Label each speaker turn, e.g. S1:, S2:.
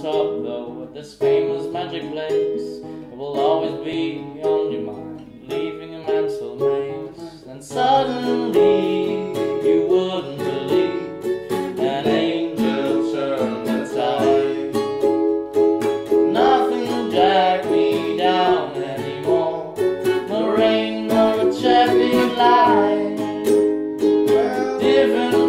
S1: though, at this famous magic place, it will always be on your mind, leaving a mental maze. And suddenly, you wouldn't believe an angel turned the tide. Nothing dragged me down anymore, no rain nor a traffic light. Different